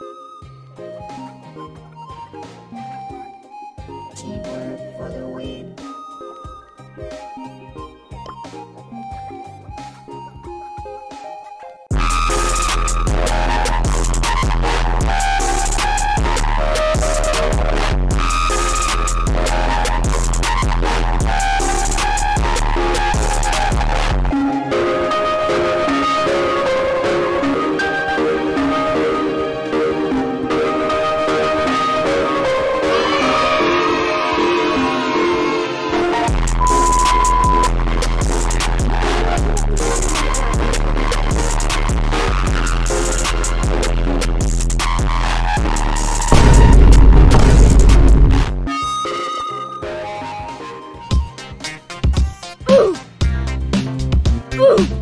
you Woo!